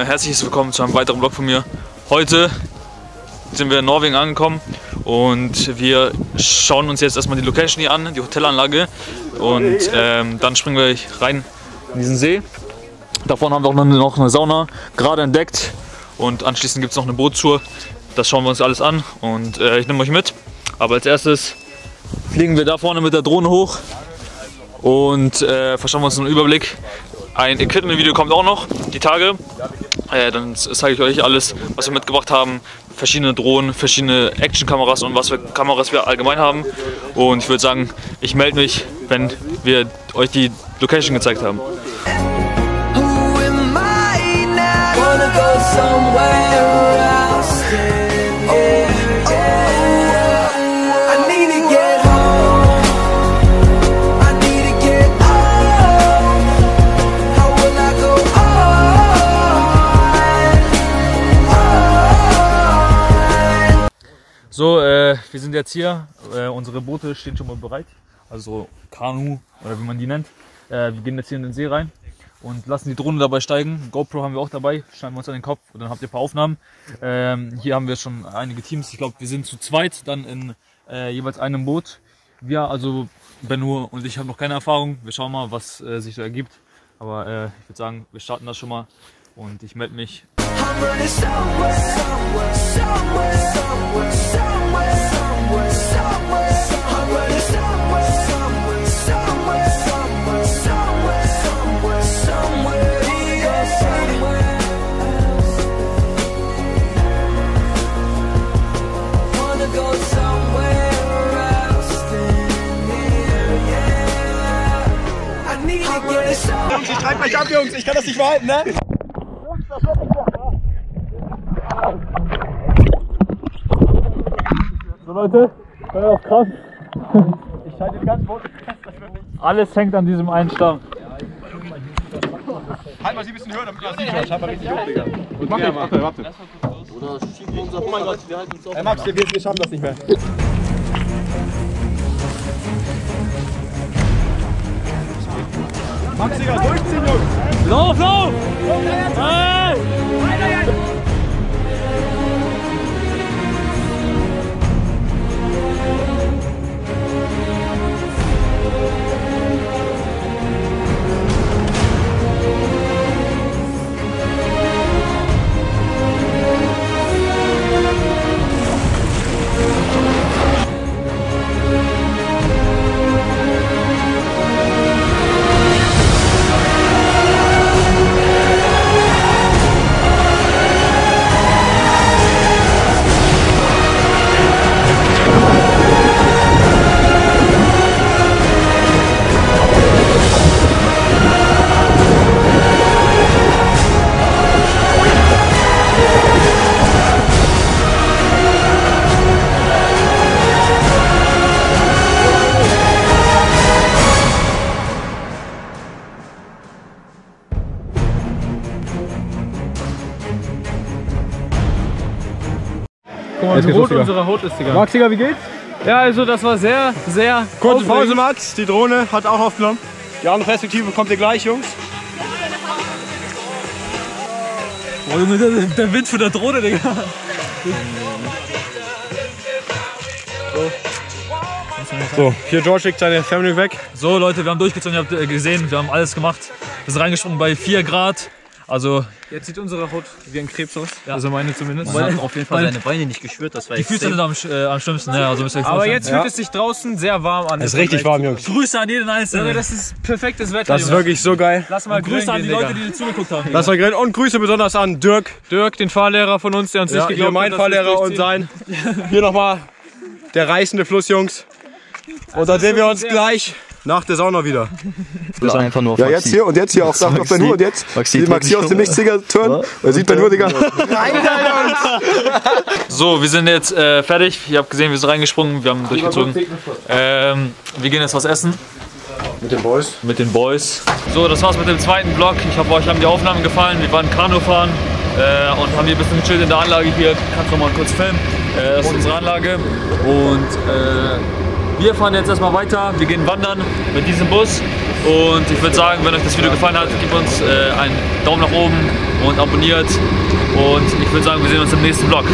ein herzliches Willkommen zu einem weiteren Vlog von mir. Heute sind wir in Norwegen angekommen und wir schauen uns jetzt erstmal die Location hier an, die Hotelanlage und ähm, dann springen wir rein in diesen See. Da vorne haben wir auch noch eine Sauna gerade entdeckt und anschließend gibt es noch eine Bootstour. Das schauen wir uns alles an und äh, ich nehme euch mit. Aber als erstes fliegen wir da vorne mit der Drohne hoch und äh, verschaffen uns einen Überblick. Ein Equipment-Video kommt auch noch, die Tage. Äh, dann zeige ich euch alles, was wir mitgebracht haben. Verschiedene Drohnen, verschiedene Action-Kameras und was für Kameras wir allgemein haben. Und ich würde sagen, ich melde mich, wenn wir euch die Location gezeigt haben. So, äh, wir sind jetzt hier. Äh, unsere Boote stehen schon mal bereit. Also Kanu oder wie man die nennt. Äh, wir gehen jetzt hier in den See rein und lassen die Drohne dabei steigen. GoPro haben wir auch dabei. Schneiden wir uns an den Kopf und dann habt ihr ein paar Aufnahmen. Ähm, hier haben wir schon einige Teams. Ich glaube, wir sind zu zweit dann in äh, jeweils einem Boot. Wir, also Benur und ich haben noch keine Erfahrung. Wir schauen mal, was äh, sich so ergibt. Aber äh, ich würde sagen, wir starten das schon mal und ich melde mich somewhere. Ich treib mich ab, Jungs, ich kann das nicht verhalten, ne? So Leute, auf krass. Ich halte den ganzen Boot. Alles hängt an diesem einen Stamm. Halt mal sie ein bisschen höher, damit ihr das sieht. Ich hab mal richtig hoch, Digga. Und mach nicht, warte, warte. Oh mein Gott, wir halten uns auf. Hey Max, wir, wir schaffen das nicht mehr. Max, Digga, durchziehen, Jungs! Lauf, lauf! Hey! Wie rot unsere Haut ist, Digga. Max, Digga, wie geht's? Ja, also das war sehr, sehr Kurze Pause. Max. Die Drohne hat auch aufgenommen. Die andere Perspektive bekommt ihr gleich, Jungs. Boah, Junge, der, der Wind von der Drohne, Digga. So, hier George schickt seine Family weg. So Leute, wir haben durchgezogen, ihr habt äh, gesehen, wir haben alles gemacht. Wir sind reingesprungen bei 4 Grad. Also, Jetzt sieht unsere Haut wie ein Krebs aus. Ja. Also meine zumindest. Man hat auf jeden Fall seine Beine nicht geschwört, das war die Füße sind am, äh, am schlimmsten. Ja, also Aber vorstellen. jetzt fühlt es sich draußen sehr warm an. Es ist richtig warm, Jungs. Grüße an jeden Einzelnen. das ist perfektes Wetter. Das ist wirklich so geil. Lass mal Grüße grillen an die Leute, Digga. die zugeguckt haben. Lass mal grillen und Grüße besonders an Dirk. Dirk, den Fahrlehrer von uns, der uns Ja, nicht hier geglaubt mein hat, wir Fahrlehrer und sein. Hier nochmal der reißende Fluss, Jungs. Und dann sehen wir uns gleich nach der Sauna wieder. Das ist einfach nur auf Ja, Maxi. jetzt hier und jetzt hier auf Sacht auf Ben Hur und jetzt Maxi, sieht Maxi aus dem Nichts, Digga, turn. Er sieht Ben Hur, Digga. So, wir sind jetzt äh, fertig. Ihr habt gesehen, wir sind reingesprungen, wir haben durchgezogen. Ähm, wir gehen jetzt was essen. Mit den Boys. Mit den Boys. So, das war's mit dem zweiten Vlog. Ich hoffe, euch haben die Aufnahmen gefallen. Wir waren Kanu fahren äh, und haben hier ein bisschen gechillt in der Anlage hier. Kannst du mal kurz filmen. Äh, das ist unsere Anlage. Und äh, Wir fahren jetzt erstmal weiter. Wir gehen wandern mit diesem Bus. Und ich würde sagen, wenn euch das Video gefallen hat, gebt uns äh, einen Daumen nach oben und abonniert. Und ich würde sagen, wir sehen uns im nächsten Vlog.